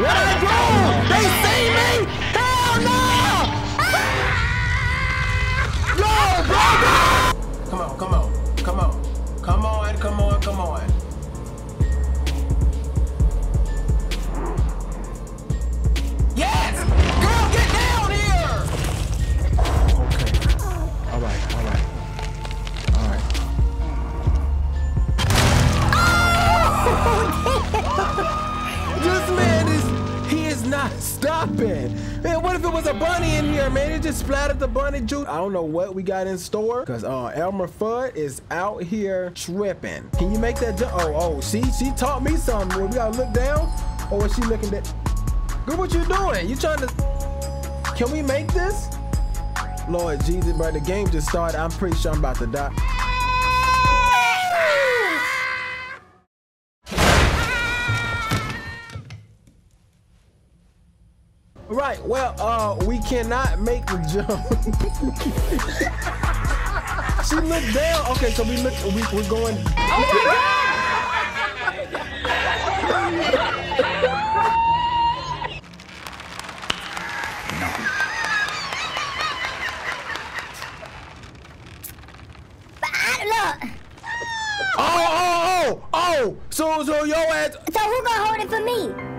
What I do? They see me? Hell no! Go, bro, go! Is not stopping. Man, what if it was a bunny in here, man? It just splattered the bunny juice. I don't know what we got in store because uh, Elmer Fudd is out here tripping. Can you make that jump? Oh, oh, see, she taught me something. We gotta look down or was she looking at? Good, what you doing? You trying to, can we make this? Lord Jesus, bro, the game just started. I'm pretty sure I'm about to die. Right. Well, uh, we cannot make the jump. she looked down. Okay, so we look. We, we're going. Look, Oh, oh, oh, oh. So, so your ass. so who gonna hold it for me?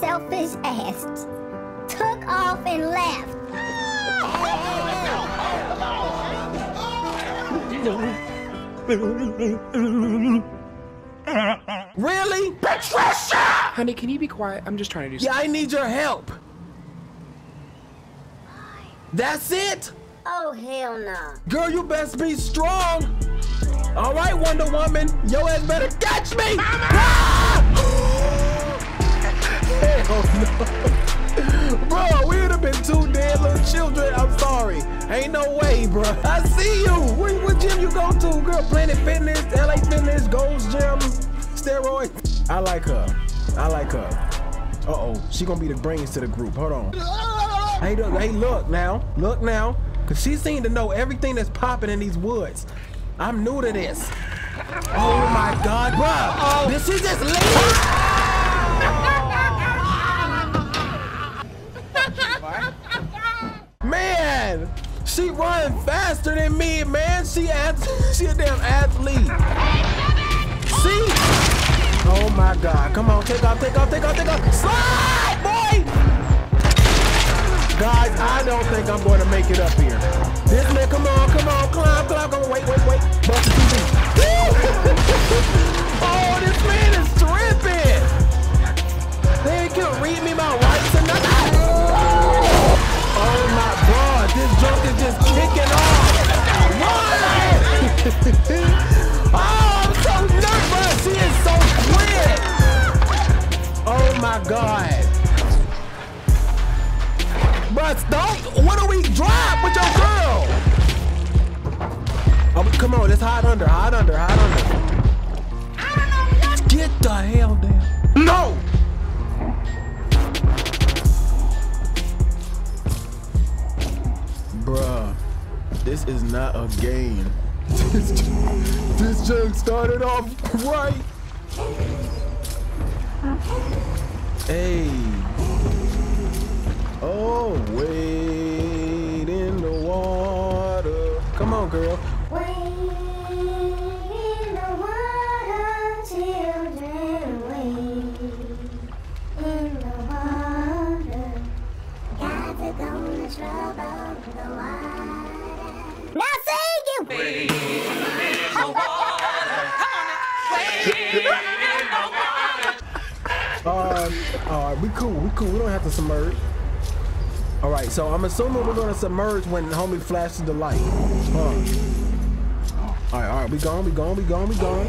Selfish ass took off and left. Really? Patricia! Honey, can you be quiet? I'm just trying to do Yeah, I need your help. That's it? Oh hell no. Girl, you best be strong. All right, Wonder Woman. Your ass better catch me. Hell no. Bro, we would have been two dead little children. I'm sorry. Ain't no way, bro. I see you. Where, what gym you go to? Girl, Planet Fitness, LA Fitness, Gold's Gym, steroid. I like her. I like her. Uh-oh. She gonna be the brains to the group. Hold on. Hey, look, hey, look now. Look now. Cause she seemed to know everything that's popping in these woods. I'm new to this. Oh my god, bruh. Did she just leave? She run faster than me, man. She she a damn athlete. See? Oh my god. Come on, take off, take off, take off, take off. Slide, boy! Guys, I don't think I'm going to make it up here. This man, come on, come on, climb, climb, come on, wait, wait, wait. Bust the TV. oh, this man is tripping. They can read me my rights or nothing. Oh my god, this junk is just kicking off. What? oh, I'm so nervous. He is so quick. Oh my god. But don't. What do we drop with your girl? Oh, come on, let's hide under, hide under, hide under. Get the hell down. No. This is not a game. This, this junk started off right. Hey. Oh, wade to submerge. All right, so I'm assuming we're gonna submerge when homie flashes the light. Huh. All right, all right, we gone, we gone, we gone, we gone.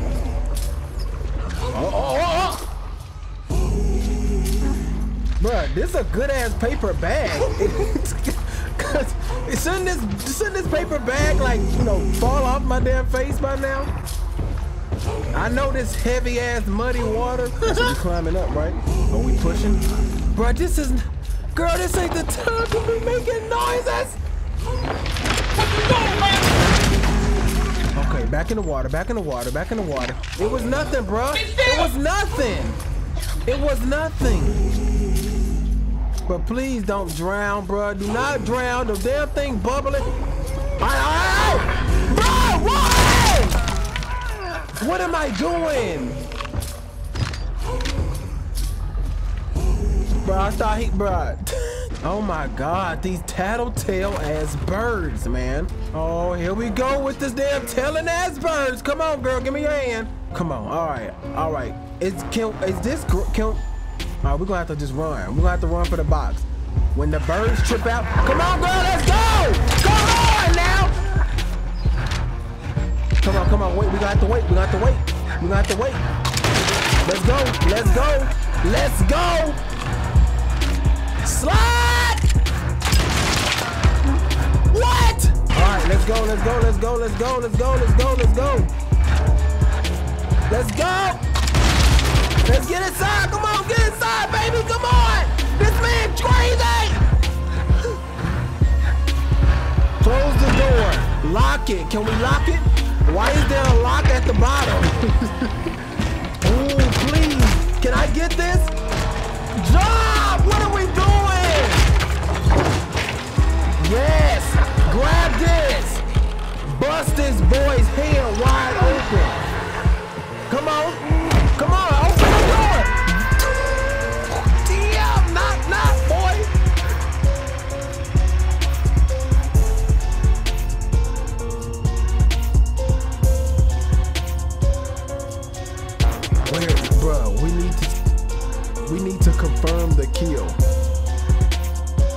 Oh, oh, oh, oh. Bruh, this is a good ass paper bag. Cause shouldn't this shouldn't this paper bag like you know fall off my damn face by now? I know this heavy ass muddy water. So we climbing up, right? Are we pushing? Bro, this is girl, this ain't the time to be making noises. What you doing, man? Okay, back in the water, back in the water, back in the water. It was nothing, bro. It was nothing. It was nothing. But please don't drown, bro. Do not drown. The damn thing bubbling. Ow! Bro, why? What am I doing? Bro, I thought he, bro. Oh my God, these tattletale ass birds, man. Oh, here we go with this damn telling ass birds. Come on, girl, give me your hand. Come on, all right, all right. Is can is this can? All right, we're gonna have to just run. We're gonna have to run for the box. When the birds trip out, come on, girl, let's go. Come on now. Come on, come on, wait. We got to have to wait. We got to wait. We have to wait. Let's go. Let's go. Let's go. Slide! What? All right, let's go, let's go, let's go, let's go, let's go, let's go, let's go. Let's go. Let's get inside. Come on, get inside, baby. Come on. This man crazy. Close the door. Lock it. Can we lock it? Why is there a lock at the bottom? oh, please. Can I get this? Bust this boy's head wide open. Come on. Come on, open the door. Damn, knock, knock, boy. Where, bro, we need to we need to confirm the kill.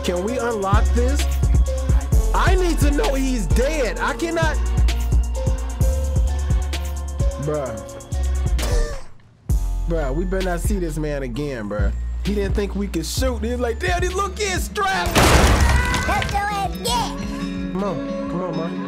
Can we unlock this? I need to know he's dead. I cannot. Bruh. Bruh, we better not see this man again, bruh. He didn't think we could shoot. He was like, damn, this little kid strapped. Let your ass get. Come on, come on, man.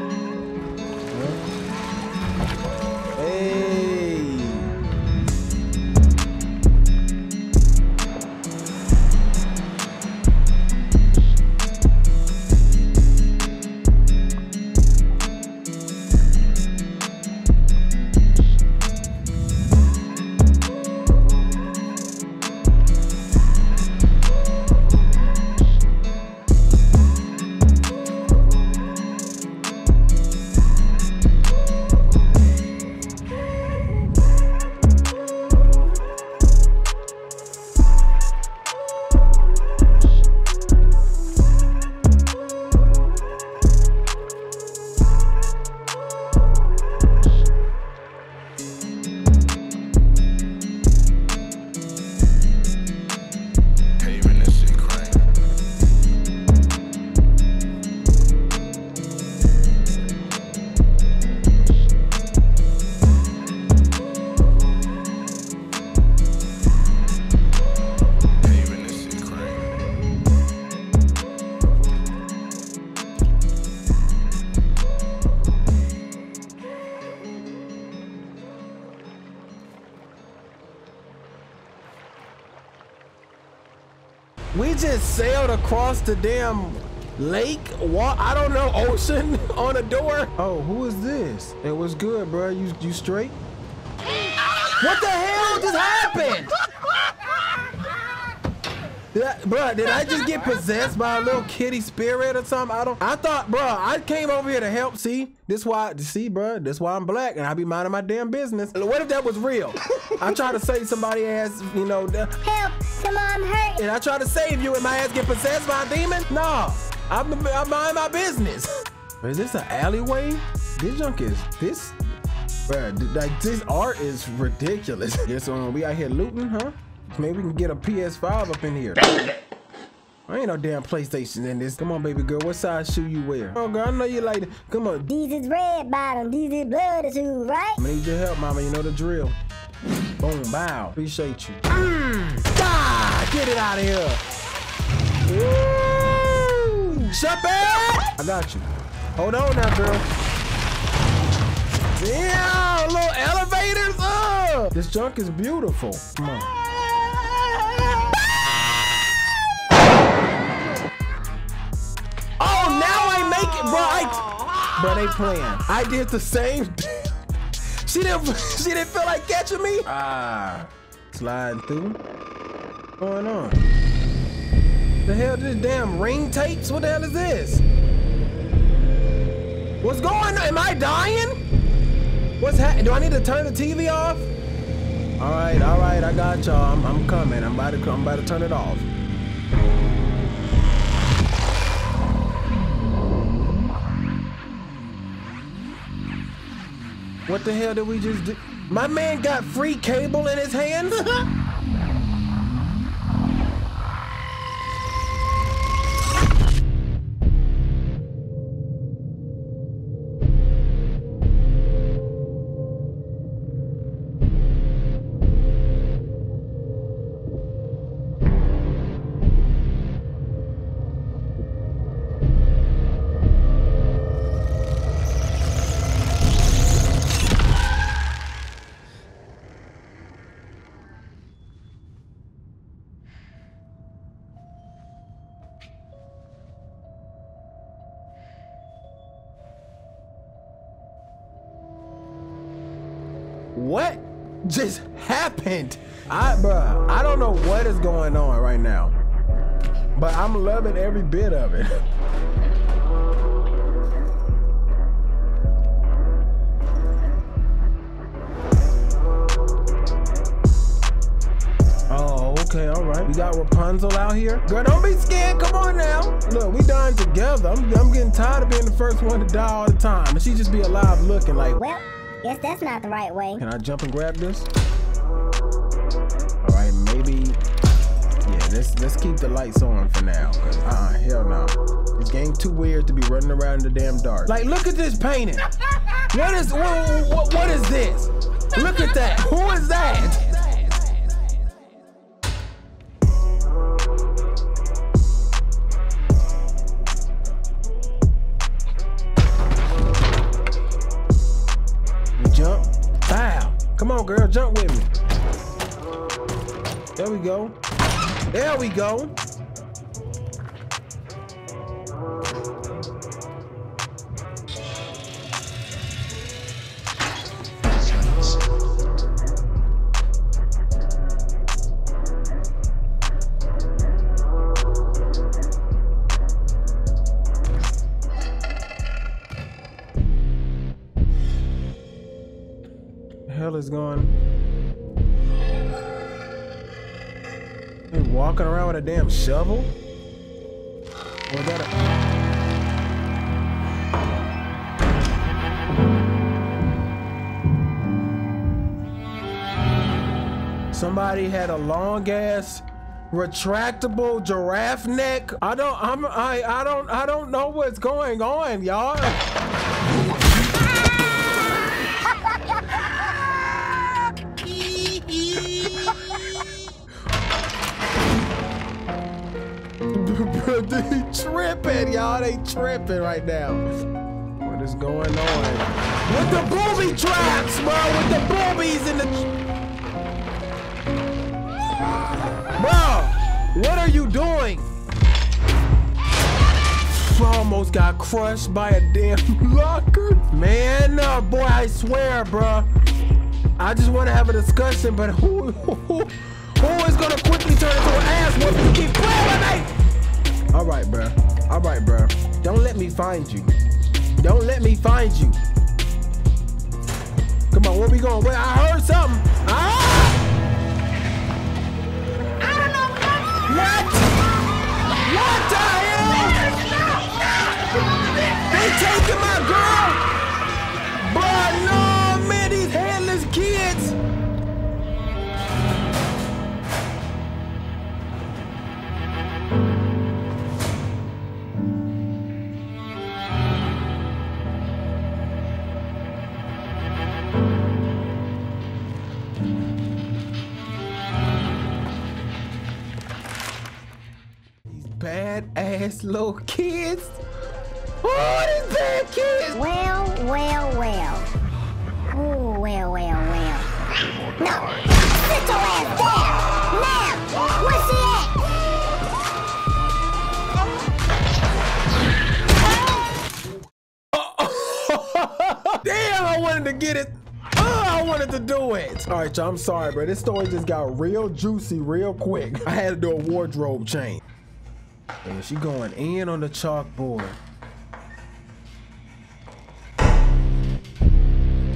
Across the damn lake, wa- I don't know, ocean on a door. Oh, who is this? It was good, bro. You you straight? What the hell just happened? Bro, did I just get possessed by a little kitty spirit or something? I don't. I thought, bro, I came over here to help. See, this why. See, bro, this why I'm black and I be minding my damn business. What if that was real? I try to save somebody ass, you know, the- Help. Come on, hurt. and I try to save you and my ass get possessed by a demon? No, I'm, I'm mind my business. Is this an alleyway? This junk is this, bruh, like this art is ridiculous. Yes, um, we out here looting, huh? Maybe we can get a PS5 up in here. I ain't no damn PlayStation in this. Come on, baby girl, what size shoe you wear? Oh, girl, I know you like it. Come on, These is red bottom. These is blood shoes, right? I need your help, mama. You know the drill. Boom, bow. Appreciate you. Mm, ah, get it out of here. Woo! Shut it! I got you. Hold on now, girl. Damn, little elevators. Uh. This junk is beautiful. Come on. Bro. They playing. I did the same. She didn't. She didn't feel like catching me. Ah, sliding through. What's going on? The hell, this damn ring tapes? What the hell is this? What's going on? Am I dying? What's happening? Do I need to turn the TV off? All right, all right, I got y'all. I'm, I'm coming. I'm about to. I'm about to turn it off. What the hell did we just do? My man got free cable in his hands? just happened? I, bruh, I don't know what is going on right now, but I'm loving every bit of it. Oh, okay, all right. We got Rapunzel out here. Girl, don't be scared. Come on now. Look, we dying together. I'm, I'm getting tired of being the first one to die all the time. And she just be alive looking like, Well, guess that's not the right way. can I jump and grab this? All right, maybe. Yeah, let's let's keep the lights on for now. Cause uh, hell no. This game too weird to be running around in the damn dark. Like, look at this painting. What is what, what, what is this? Look at that. Who is that? Come on, girl, jump with me. There we go. There we go. With a damn shovel? Or that a... Somebody had a long ass retractable giraffe neck. I don't I'm I I don't I don't know what's going on, y'all. Tripping, y'all. They tripping right now. What is going on? With the booby traps, bro. With the boobies in the. Bro, what are you doing? I almost got crushed by a damn locker. Man, no, boy, I swear, bro. I just want to have a discussion, but who, who, who is gonna quickly turn into an ass whooping to keep playing with me? All right, bro. All right, bro. Don't let me find you. Don't let me find you. Come on, where we going? Wait, I heard something. Ah! What? What the hell? They taking my girl? Ass little kids. Oh, these bad kids. Well, well, well. Oh, well, well, well. No, sit your ass down. Now, where's she at? Damn, I wanted to get it. Ah! I wanted to do it. All right, y'all, I'm sorry, bro. This story just got real juicy real quick. I had to do a wardrobe change. And she going in on the chalkboard.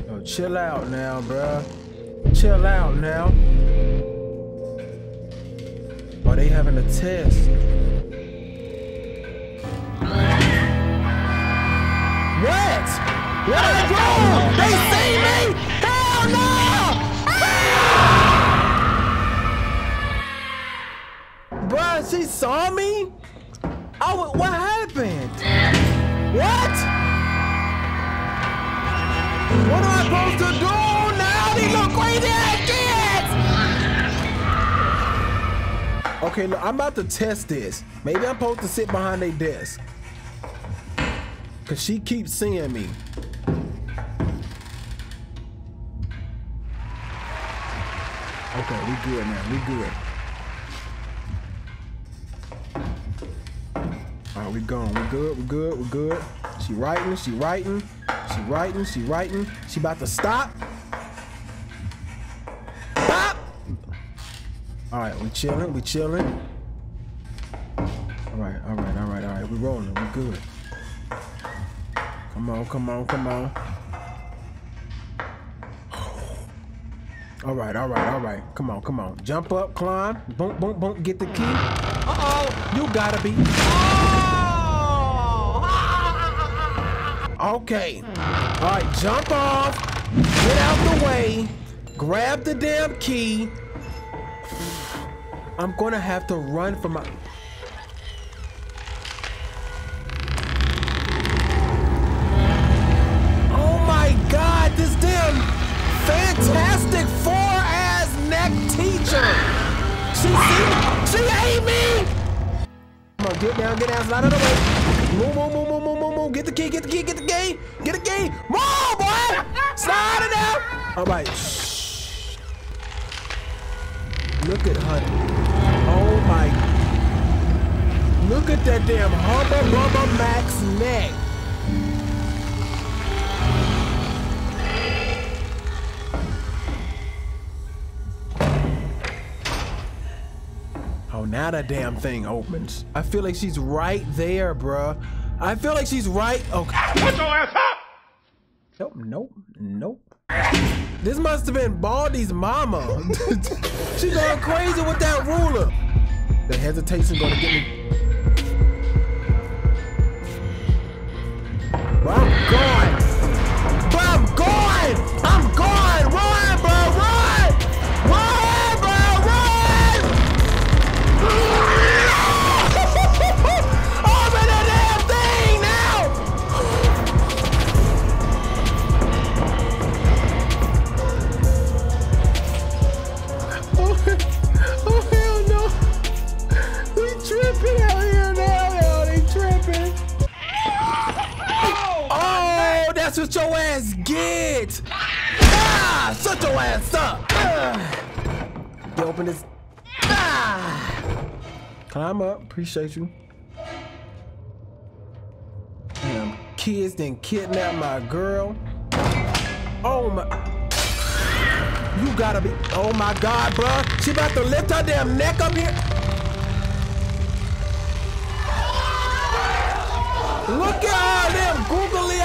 Yo, chill out now, bruh. Chill out now. Are they having a test? What? What I do? They see me? Hell no! Bruh, she saw me? Oh, Wa- what happened? What? What am I supposed to do now? These little crazy ass kids! Okay, look, I'm about to test this. Maybe I'm supposed to sit behind a desk. Cause she keeps seeing me. Okay, we good now. We good. We gone. We good. We good. We good. She writing. She writing. She writing. She writing. She about to stop. Pop. All right, we chilling. We chilling. All right. All right. All right. All right. We rolling. We good. Come on. Come on. Come on. All right, all right, all right. Come on, come on. Jump up, climb. Boom, boom, boom. Get the key. Uh-oh. You gotta be. Okay. All right, jump off. Get out the way. Grab the damn key. I'm gonna have to run for my. Oh my god, this damn fantastic four ass neck teacher. She get down, get down, slide out of the way. Move, move, move, move, move, move, move. Get the key, get the key, get the key, get the key. Move, boy. Slide it down. All right. Shh. Look at her. Oh my. Look at that damn Hubba Bubba Max neck. Oh, now that damn thing opens. I feel like she's right there, bruh. I feel like she's right. Okay. Put your ass up! Nope, nope, nope. This must have been Baldi's mama. she going crazy with that ruler. The hesitation gonna get me. Bro, I'm What your ass get. Ah, shut your ass up. Ah. You open this. Ah. Climb up. Appreciate you. Damn, kids didn't kidnap my girl. Oh my. You gotta be. Oh my God, bruh. She about to lift her damn neck up here. Look at all them googly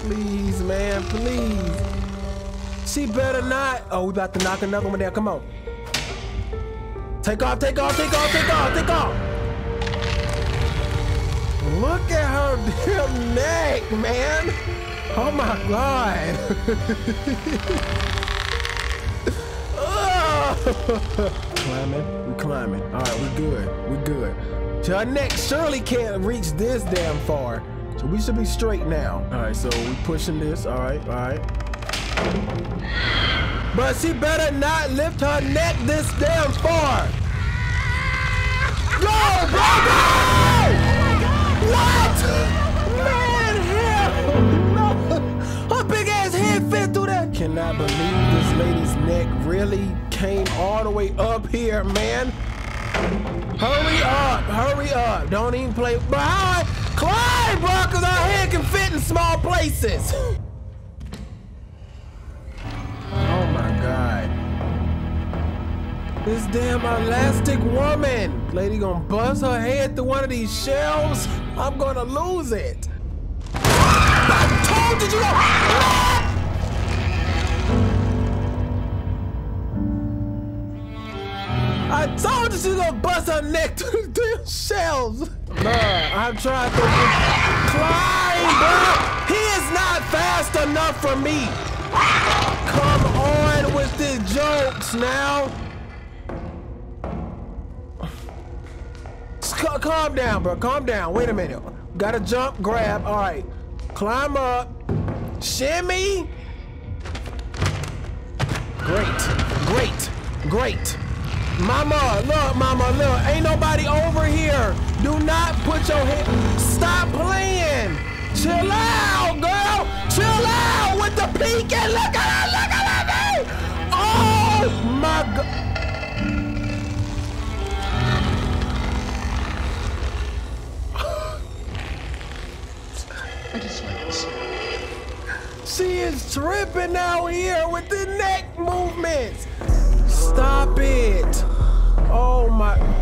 Please, man, please. She better not. Oh, we about to knock another one down. Come on. Take off, take off, take off, take off, take off. Look at her damn neck, man. Oh my God. climbing, we climbing. All right, we good, we good. So our neck surely can't reach this damn far. So we should be straight now. All right, so we pushing this. All right, all right. But she better not lift her neck this damn far. Bro, go! What? Man, hell no. Her big ass head fit through that. Cannot believe lady's neck really came all the way up here, man. Hurry up, hurry up. Don't even play. But Climb, bro, because our head can fit in small places. Oh my god. This damn elastic woman. Lady gonna buzz her head through one of these shelves. I'm gonna lose it. I told you to I told you she gonna bust her neck through the damn shelves. Bruh, I've tried to climb, bruh. He is not fast enough for me. Come on with the jokes now. Ca- calm down, bro. Calm down. Wait a minute. Gotta jump, grab. All right. Climb up. Shimmy. Great. Great. Great. Mama, look, mama, look. Ain't nobody over here. Do not put your head. Stop playing. Chill out, girl. Chill out with the peeking. Look at her. Look at her. Oh my god. I just like this. She is tripping out here with the neck movements. Stop it my